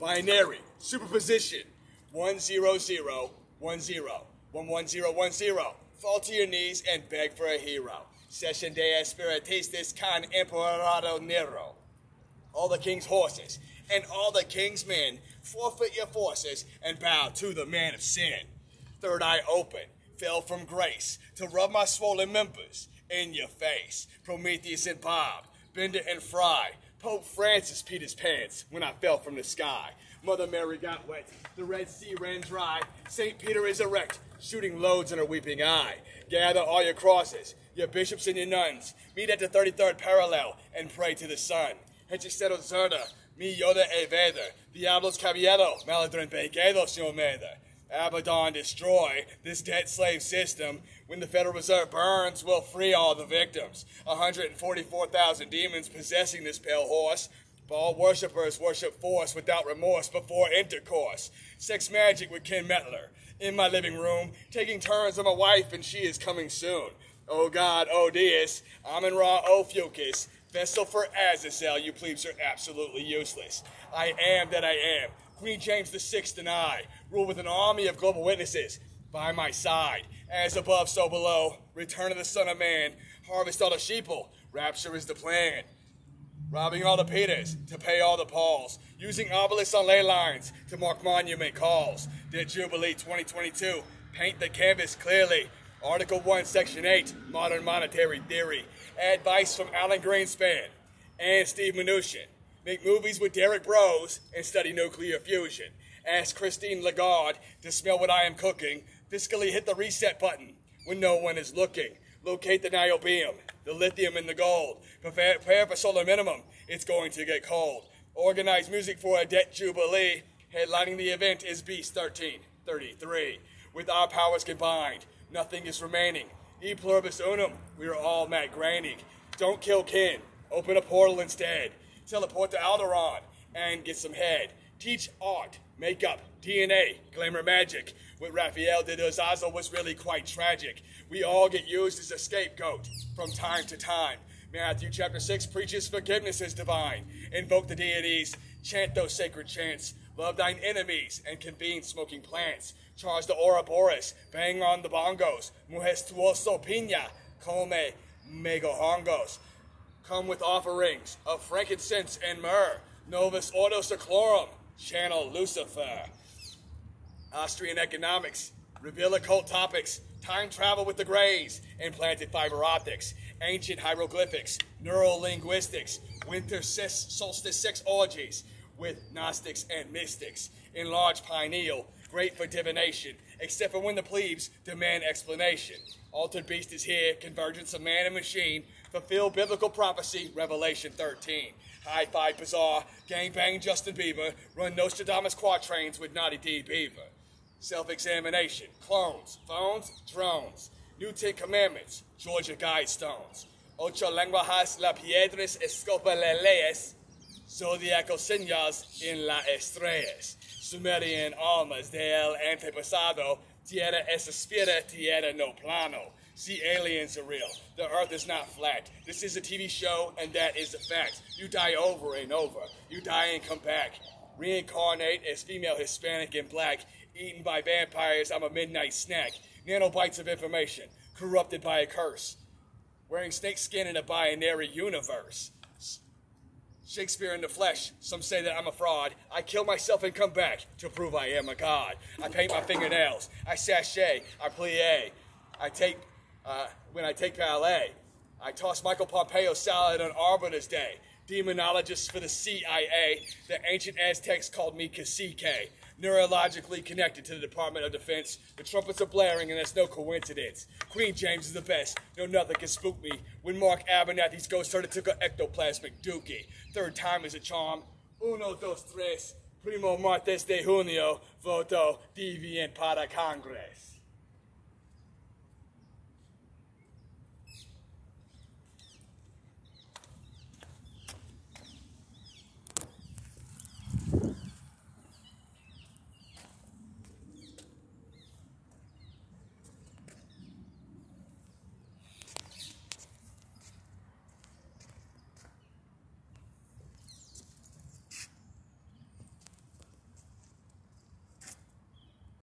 binary, superposition, 100, 10, 11010. Fall to your knees and beg for a hero. Session de espiritistis con imperado nero. All the king's horses and all the king's men forfeit your forces and bow to the man of sin. Third eye open, fell from grace to rub my swollen members in your face. Prometheus and Bob, Bender and Fry, Pope Francis peed his pants when I fell from the sky. Mother Mary got wet, the Red Sea ran dry. St. Peter is erect, shooting loads in her weeping eye. Gather all your crosses, your bishops and your nuns. Meet at the 33rd parallel and pray to the sun. Hechicero Zerda, mi yoda e. Diablos caballero, maladrin pequedos yo. Abaddon destroy this dead slave system. When the Federal Reserve burns, we'll free all the victims. 144,000 demons possessing this pale horse. All worshippers worship force without remorse before intercourse. Sex magic with Ken Mettler. In my living room, taking turns on my wife, and she is coming soon. Oh God, oh Deus, Amen Ra, oh Fucus. Vessel for Azazel, you plebes are absolutely useless. I am that I am. Queen James VI and I rule with an army of global witnesses by my side. As above, so below. Return of the Son of Man. Harvest all the sheeple. Oh. Rapture is the plan. Robbing all the Peters to pay all the Pauls. Using obelisks on ley lines to mark monument calls. Did Jubilee 2022 paint the canvas clearly? Article 1, Section 8, Modern Monetary Theory. Advice from Alan Greenspan and Steve Mnuchin. Make movies with Derek Broes and study nuclear fusion. Ask Christine Lagarde to smell what I am cooking. Fiscally hit the reset button when no one is looking. Locate the niobium, the lithium and the gold. Prepare, for solar minimum. It's going to get cold. Organize music for a debt jubilee. Headlining the event is Beast 1333. With our powers combined, nothing is remaining. E pluribus unum, we are all Matt Groening. Don't kill kin. Open a portal instead teleport to Alderaan and get some head. Teach art, makeup, DNA, glamour magic. With Raphael de Dozazo was really quite tragic. We all get used as a scapegoat from time to time. Matthew chapter 6 preaches forgiveness is divine. Invoke the deities, chant those sacred chants. Love thine enemies and convene smoking plants. Charge the Ouroboros, bang on the bongos. Mujestuoso piña, come megahongos come with offerings of frankincense and myrrh. Novus Ordo Seclorum, channel Lucifer. Austrian economics, reveal occult topics, time travel with the Greys, implanted fiber optics, ancient hieroglyphics, neurolinguistics, winter solstice sex orgies with Gnostics and mystics, enlarged pineal, great for divination, except for when the plebes demand explanation. Altered beast is here, convergence of man and machine, fulfill biblical prophecy, Revelation 13. High five bizarre, gang bang Justin Bieber, run Nostradamus quatrains with Naughty D Beaver. Self examination, clones, phones, drones. New Ten Commandments, Georgia Guidestones. Ocho lenguajes la piedras escopaleleas, zodiacal señas en la estrellas. Sumerian almas del antepasado, tierra es espira, tierra no plano. See, aliens are real. The earth is not flat. This is a TV show, and that is a fact. You die over and over. You die and come back. Reincarnate as female, Hispanic, and black. Eaten by vampires, I'm a midnight snack. Nanobytes of information, corrupted by a curse. Wearing snake skin in a binary universe. Shakespeare in the flesh. Some say that I'm a fraud. I kill myself and come back to prove I am a god. I paint my fingernails. I sashay. I plie. I take uh, when I take ballet. I toss Michael Pompeo salad on Arbiter's Day. Demonologists for the CIA. The ancient Aztecs called me cacique. Neurologically connected to the Department of Defense. The trumpets are blaring, and that's no coincidence. Queen James is the best. No, nothing can spook me. When Mark Abernathy's ghost started took an ectoplasmic dookie. Third time is a charm. Uno, dos, tres. Primo martes de junio. Voto deviant para Congress.